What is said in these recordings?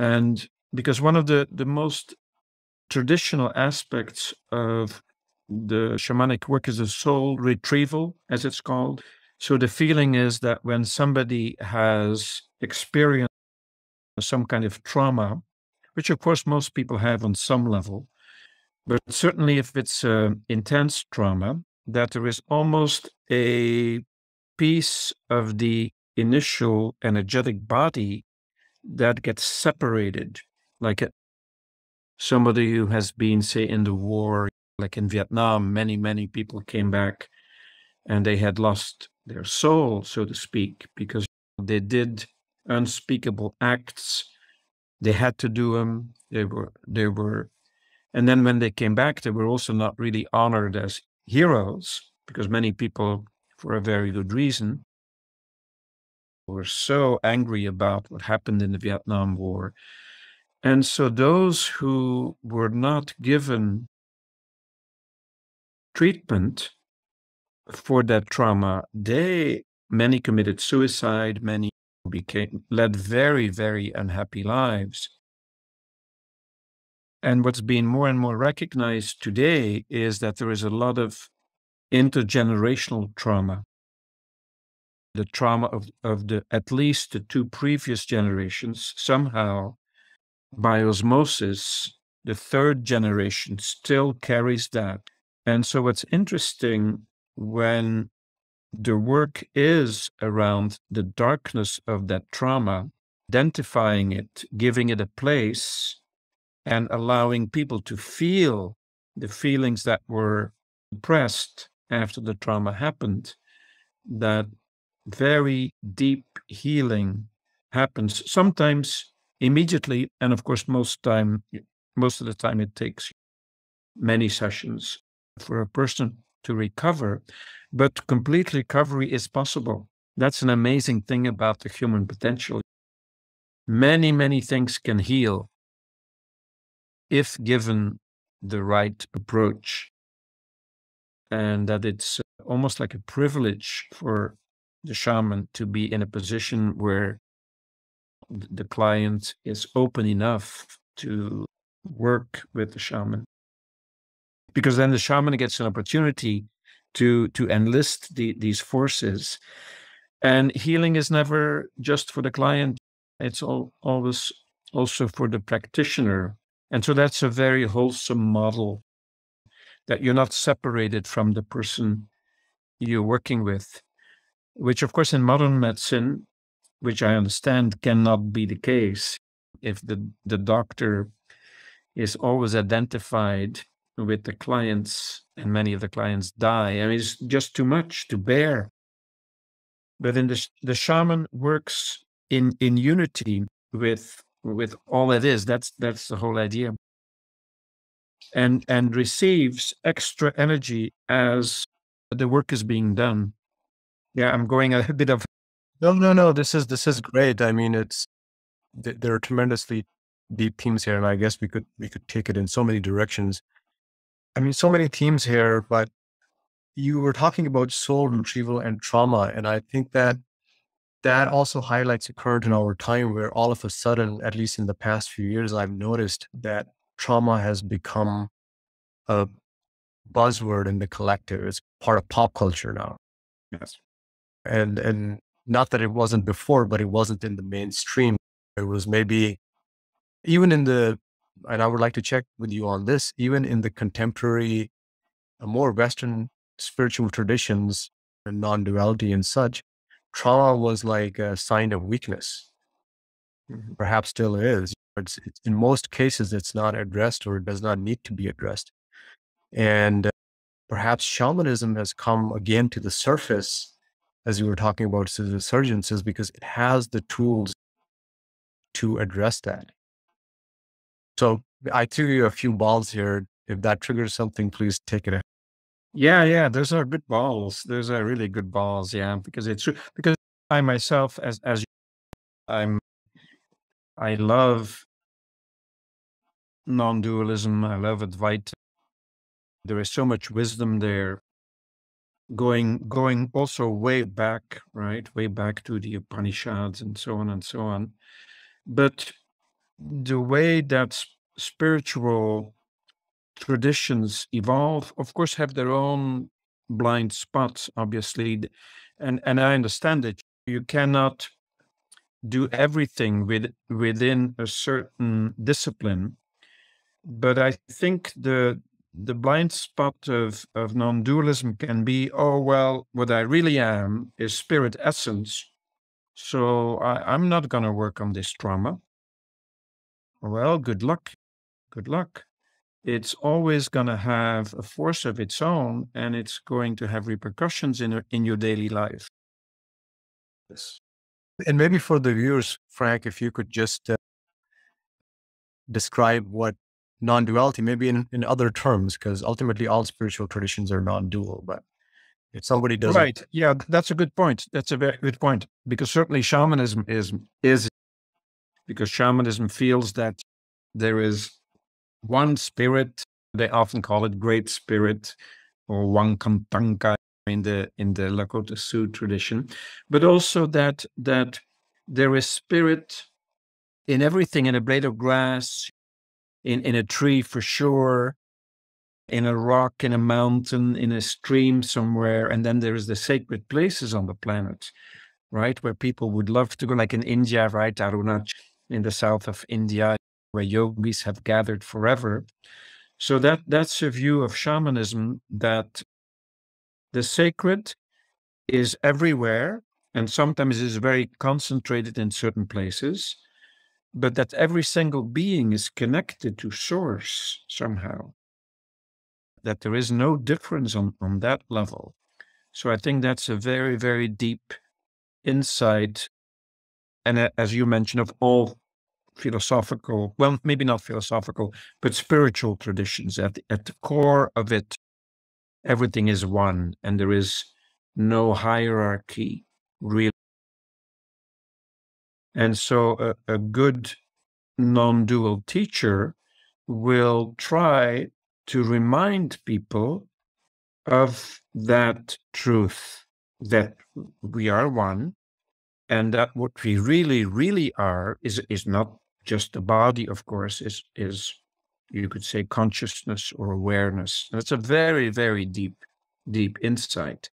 And because one of the, the most traditional aspects of the shamanic work is a soul retrieval, as it's called. So the feeling is that when somebody has experienced some kind of trauma, which of course most people have on some level, but certainly if it's uh, intense trauma, that there is almost a piece of the initial energetic body that gets separated, like somebody who has been, say, in the war, like in Vietnam, many, many people came back and they had lost their soul, so to speak, because they did unspeakable acts. They had to do them. They were, they were, and then when they came back, they were also not really honored as heroes because many people, for a very good reason, were so angry about what happened in the Vietnam War. And so those who were not given treatment for that trauma, they many committed suicide, many became led very, very unhappy lives. And what's being more and more recognized today is that there is a lot of intergenerational trauma. The trauma of, of the at least the two previous generations, somehow by osmosis, the third generation still carries that. And so what's interesting when the work is around the darkness of that trauma, identifying it, giving it a place, and allowing people to feel the feelings that were suppressed after the trauma happened, that very deep healing happens sometimes immediately and of course most time most of the time it takes many sessions for a person to recover but complete recovery is possible. That's an amazing thing about the human potential. Many many things can heal if given the right approach and that it's almost like a privilege for the shaman to be in a position where the client is open enough to work with the shaman. Because then the shaman gets an opportunity to to enlist the, these forces and healing is never just for the client it's all, always also for the practitioner. And so that's a very wholesome model that you're not separated from the person you're working with, which, of course, in modern medicine, which I understand cannot be the case if the, the doctor is always identified with the clients and many of the clients die. I mean, it's just too much to bear. But in the, the shaman works in, in unity with, with all it is. That's, that's the whole idea and and receives extra energy as the work is being done. Yeah, I'm going a bit of no, no, no. This is this is great. I mean, it's there are tremendously deep themes here, and I guess we could we could take it in so many directions. I mean, so many themes here, but you were talking about soul retrieval and trauma, and I think that that also highlights a current in our time where all of a sudden, at least in the past few years, I've noticed that trauma has become a buzzword in the collective. It's part of pop culture now. Yes. And and not that it wasn't before, but it wasn't in the mainstream. It was maybe even in the and I would like to check with you on this, even in the contemporary, uh, more Western spiritual traditions and non-duality and such, trauma was like a sign of weakness. Mm-hmm. Perhaps still is. It's, it's, in most cases, it's not addressed or it does not need to be addressed. And uh, perhaps shamanism has come again to the surface, as you were talking about resurgences, because it has the tools to address that. So I threw you a few balls here. If that triggers something, please take it. Yeah, yeah, those are good balls. Those are really good balls. Yeah, because it's true. Because I myself, as as I'm I love non-dualism. I love Advaita. There is so much wisdom there. Going, going also way back, right? Way back to the Upanishads and so on and so on. But the way that spiritual traditions evolve, of course, have their own blind spots, obviously. And, and I understand that you cannot do everything with, within a certain discipline. But I think the the blind spot of, of non-dualism can be, oh well, what I really am is spirit essence. So I, I'm not gonna work on this trauma. Well, good luck. Good luck it's always going to have a force of its own and it's going to have repercussions in, in your daily life. Yes. And maybe for the viewers, Frank, if you could just uh, describe what non duality, maybe in, in other terms, because ultimately all spiritual traditions are non dual. But if somebody doesn't. Right. Yeah, that's a good point. That's a very good point. Because certainly shamanism is, is because shamanism feels that there is one spirit. They often call it Great Spirit or Wankantanka in the in the Lakota Sioux tradition, but also that that there is spirit in everything, in a blade of grass, in in a tree for sure, in a rock, in a mountain, in a stream somewhere, and then there is the sacred places on the planet, right, where people would love to go, like in India, right, Arunachal in the south of India, where yogis have gathered forever. So that that's a view of shamanism that the sacred is everywhere and sometimes is very concentrated in certain places, but that every single being is connected to source somehow. That there is no difference on, on that level. So I think that's a very, very deep insight. And as you mentioned, of all philosophical, well, maybe not philosophical, but spiritual traditions. At the, at the core of it, everything is one, and there is no hierarchy, really. And so, a, a good non dual teacher will try to remind people of that truth that we are one and that what we really really are is is not just the body, of course, is is you could say consciousness or awareness. That's a very, very deep, deep insight.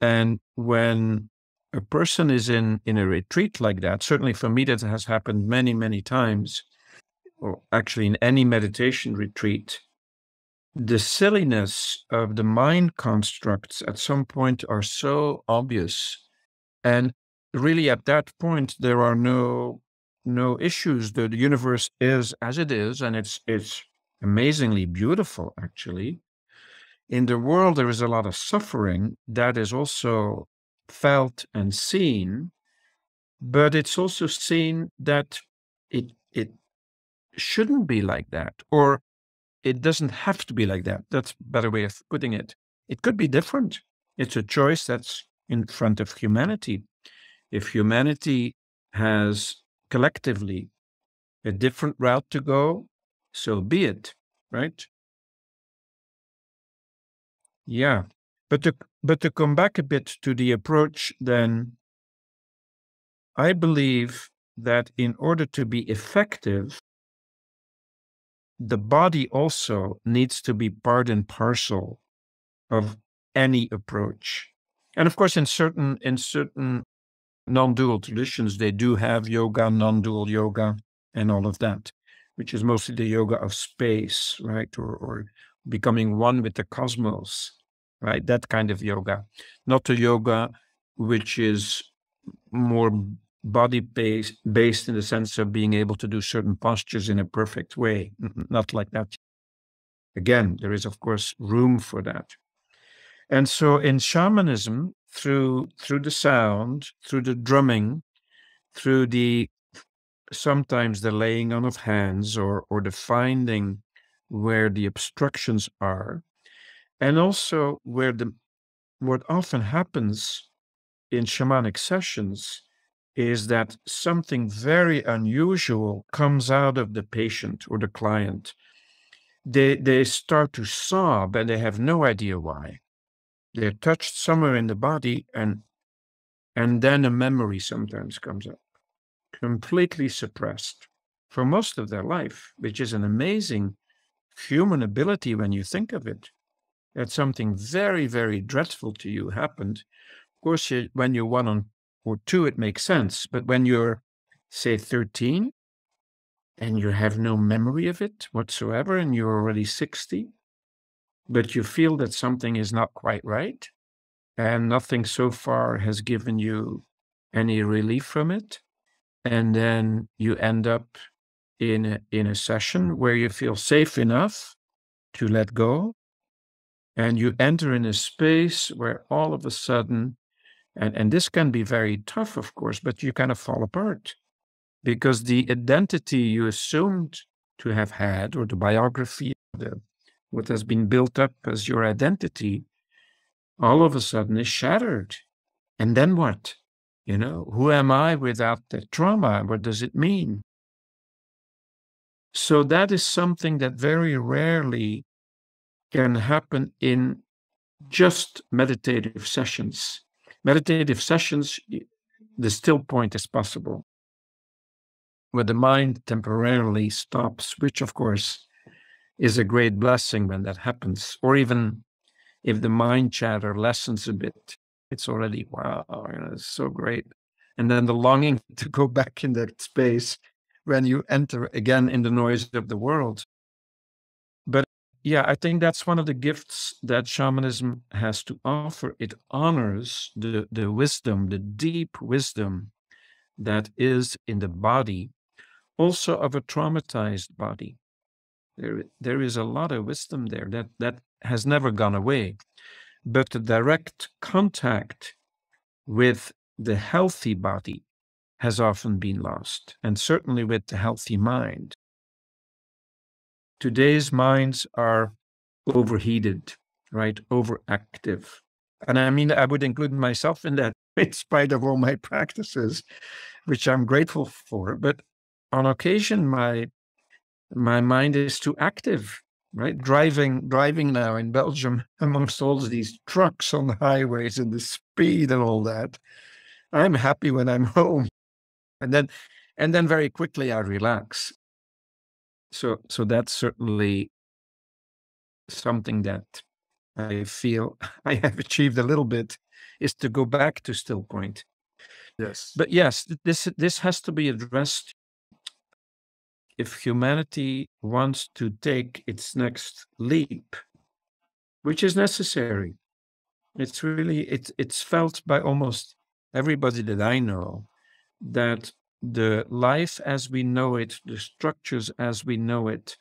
And when a person is in in a retreat like that, certainly for me that has happened many, many times, or actually in any meditation retreat, the silliness of the mind constructs at some point are so obvious. And really at that point there are no no issues. The, the universe is as it is, and it's it's amazingly beautiful, actually. In the world, there is a lot of suffering that is also felt and seen, but it's also seen that it it shouldn't be like that, or it doesn't have to be like that. That's better way of putting it. It could be different. It's a choice that's in front of humanity. If humanity has collectively a different route to go, so be it, right? Yeah. But to but to come back a bit to the approach, then I believe that in order to be effective, the body also needs to be part and parcel of any approach. And of course, in certain in certain non-dual traditions, they do have yoga, non-dual yoga, and all of that, which is mostly the yoga of space, right? Or, or becoming one with the cosmos, right? That kind of yoga, not a yoga which is more body based, based in the sense of being able to do certain postures in a perfect way. Mm-hmm. Not like that. Again, there is of course room for that. And so in shamanism, through through the sound, through the drumming, through the sometimes the laying on of hands or or the finding where the obstructions are, and also where the what often happens in shamanic sessions is that something very unusual comes out of the patient or the client. They they start to sob and they have no idea why they're touched somewhere in the body and and then a memory sometimes comes up completely suppressed for most of their life, which is an amazing human ability when you think of it. That something very, very dreadful to you happened. Of course, you, when you're one on or two, it makes sense. But when you're, say, 13 and you have no memory of it whatsoever, and you're already 60, but you feel that something is not quite right, and nothing so far has given you any relief from it, and then you end up in a, in a session where you feel safe enough to let go and you enter in a space where all of a sudden and, and this can be very tough of course but you kind of fall apart because the identity you assumed to have had or the biography the, what has been built up as your identity all of a sudden is shattered. And then what? You know who am i without the trauma? What does it mean? So that is something that very rarely can happen in just meditative sessions. Meditative sessions, the still point is possible, where the mind temporarily stops, which of course is a great blessing when that happens. Or even if the mind chatter lessens a bit, it's already, wow, it's so great. And then the longing to go back in that space when you enter again in the noise of the world. Yeah, I think that's one of the gifts that shamanism has to offer. It honors the, the wisdom, the deep wisdom that is in the body, also of a traumatized body. There, there is a lot of wisdom there that, that has never gone away. But the direct contact with the healthy body has often been lost, and certainly with the healthy mind. Today's minds are overheated, right? Overactive. And I mean, I would include myself in that, in spite of all my practices, which I'm grateful for. But on occasion, my my mind is too active, right? Driving driving now in Belgium amongst all these trucks on the highways and the speed and all that. I'm happy when I'm home and then and then very quickly I relax. So so that's certainly something that I feel I have achieved a little bit is to go back to still point. Yes. But yes, this this has to be addressed if humanity wants to take its next leap, which is necessary. It's really it's it's felt by almost everybody that I know that the life as we know it, the structures as we know it,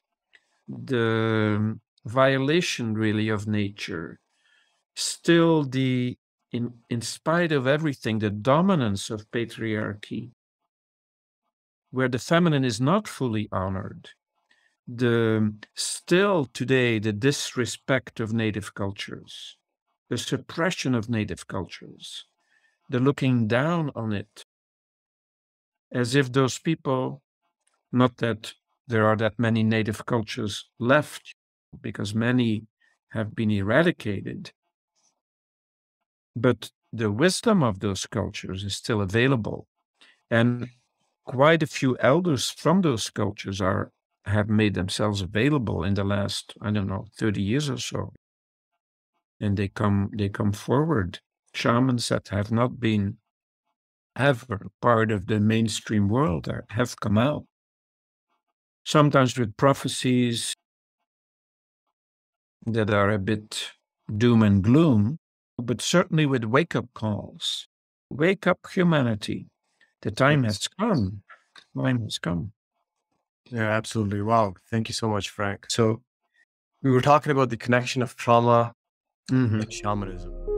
the um, violation really of nature, still the in in spite of everything, the dominance of patriarchy, where the feminine is not fully honored, the um, still today the disrespect of native cultures, the suppression of native cultures, the looking down on it, as if those people, not that there are that many native cultures left, because many have been eradicated, but the wisdom of those cultures is still available. And quite a few elders from those cultures are have made themselves available in the last, I don't know, 30 years or so. And they come they come forward. Shamans that have not been ever part of the mainstream world have come out. Sometimes with prophecies that are a bit doom and gloom, but certainly with wake up calls. Wake up, humanity. The time has come. The Time has come. Yeah, absolutely. Wow. Thank you so much, Frank. So, we were talking about the connection of trauma mm-hmm. and shamanism.